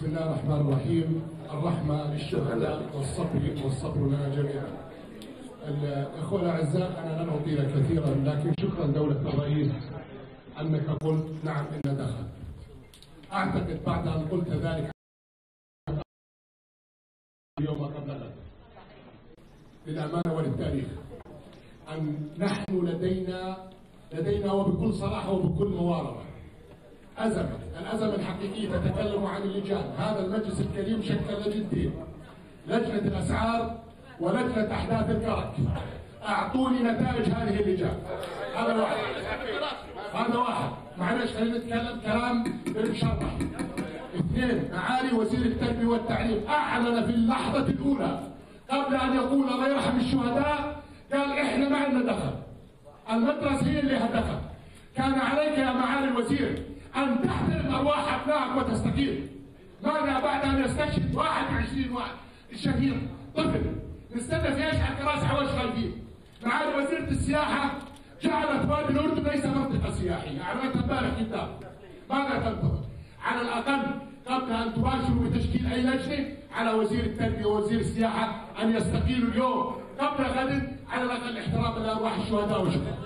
بسم الله الرحمن الرحيم. الرحمة للشهداء والصبر والصبر لنا جميعا الأخوة الأعزاء أنا لن أطيل كثيرا لكن شكرا دولة الرئيس أنك قلت نعم إن دخل. أعتقد بعد أن قلت ذلك اليوم قبل غد للأمانة وللتاريخ أن نحن لدينا لدينا وبكل صراحة وبكل مواربة أزمة الأزمة الحقيقية تتكلم عن اللجان هذا المجلس الكريم شكل لجنتين لجنة الأسعار ولجنة أحداث الكرك. أعطوني نتائج هذه اللجان هذا واحد. هذا واحد. معلش خلينا نتكلم كلام بالمشرح اثنين معالي وزير التربية والتعليم. أعلن في اللحظة الأولى قبل أن يقول الله يرحم الشهداء قال إحنا ما عندنا دخل. المدرسة هي اللي لها دخل. كان عليك يا معالي الوزير. أن تحترم أرواح أبنائك وتستقيل ماذا بعد أن يستشهد 21 واحد؟ شهيد طفل. نستنى في إيش على الكراسي حواش خالفين معالي وزيرة السياحة جعلت وادي الأردن ليس منطقة سياحية. أعلنتها امبارح قدام ماذا تنتظر؟ على الأقل قبل أن تباشروا بتشكيل أي لجنة على وزير التربية ووزير السياحة أن يستقيلوا اليوم قبل غد على الأقل احتراما لأرواح الشهداء وشكرا